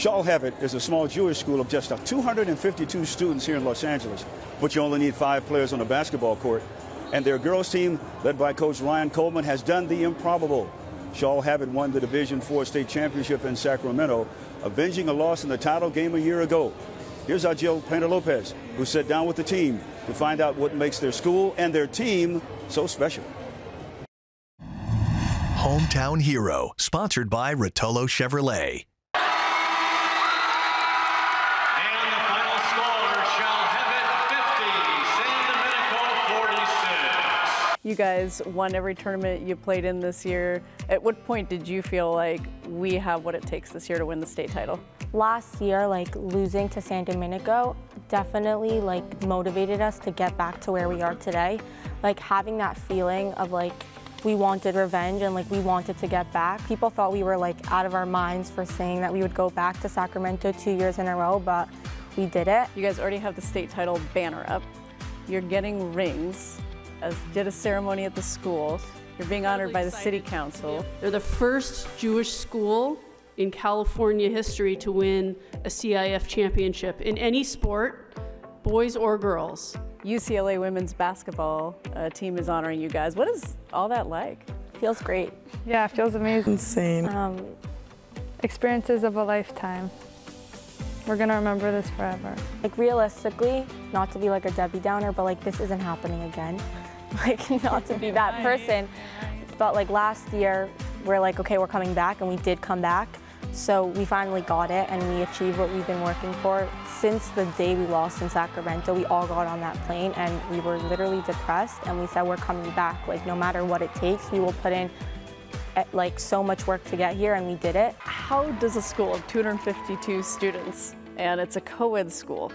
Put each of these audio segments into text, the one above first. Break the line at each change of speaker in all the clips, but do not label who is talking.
Shalhevet is a small Jewish school of just 252 students here in Los Angeles, but you only need five players on a basketball court. And their girls team, led by Coach Ryan Coleman, has done the improbable. Shalhevet won the Division Four state championship in Sacramento, avenging a loss in the title game a year ago. Here's our Jill Painter Lopez, who sat down with the team to find out what makes their school and their team so special.
Hometown Hero, sponsored by Rotolo Chevrolet.
And the final score shall have it 50, San Domenico 46.
You guys won every tournament you played in this year. At what point did you feel like we have what it takes this year to win the state title?
Last year, like losing to San Domenico definitely like motivated us to get back to where we are today. Like having that feeling of like we wanted revenge and like we wanted to get back. People thought we were like out of our minds for saying that we would go back to Sacramento two years in a row, but we did it.
You guys already have the state title banner up. You're getting rings, as did a ceremony at the school. You're being honored by the city council.
They're the first Jewish school in California history to win a CIF championship in any sport, boys or girls.
UCLA women's basketball uh, team is honoring you guys. What is all that like?
Feels great.
Yeah, it feels amazing.
Insane.
Um,
Experiences of a lifetime. We're gonna remember this forever.
like realistically, not to be like a Debbie Downer, but like this isn't happening again. Like not to be that person, but like last year, we're like, okay, we're coming back, and we did come back. So we finally got it, and we achieved what we've been working for. Since the day we lost in Sacramento, we all got on that plane, and we were literally depressed, and we said we're coming back. Like no matter what it takes, we will put in eh, like so much work to get here, and we did it.
How does a school of 252 students, and it's a co-ed school,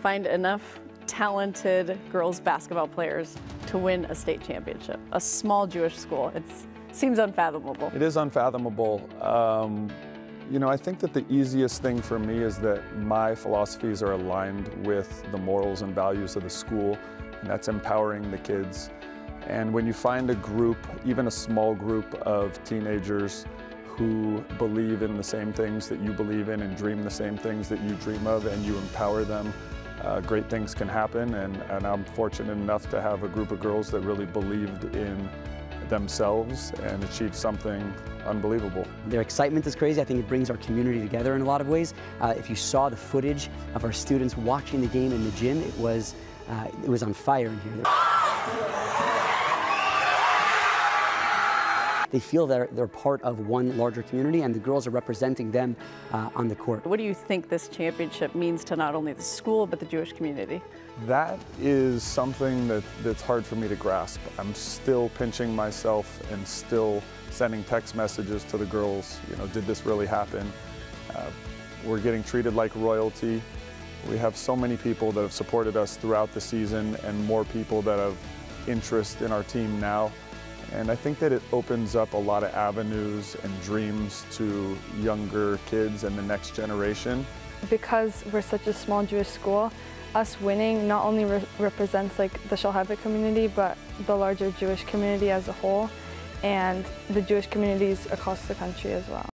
find enough talented girls basketball players to win a state championship? A small Jewish school. It seems unfathomable.
It is unfathomable. Um, you know, I think that the easiest thing for me is that my philosophies are aligned with the morals and values of the school, and that's empowering the kids. And when you find a group, even a small group of teenagers who believe in the same things that you believe in and dream the same things that you dream of, and you empower them, uh, great things can happen. And, and I'm fortunate enough to have a group of girls that really believed in themselves and achieved something unbelievable.
Their excitement is crazy. I think it brings our community together in a lot of ways. Uh, if you saw the footage of our students watching the game in the gym, it was, uh, it was on fire in here. They feel they're, they're part of one larger community, and the girls are representing them uh, on the court.
What do you think this championship means to not only the school, but the Jewish community?
That is something that, that's hard for me to grasp. I'm still pinching myself and still sending text messages to the girls. You know, did this really happen? Uh, we're getting treated like royalty. We have so many people that have supported us throughout the season and more people that have interest in our team now. And I think that it opens up a lot of avenues and dreams to younger kids and the next generation.
Because we're such a small Jewish school, us winning not only re represents like the Shalhevet community, but the larger Jewish community as a whole, and the Jewish communities across the country as well.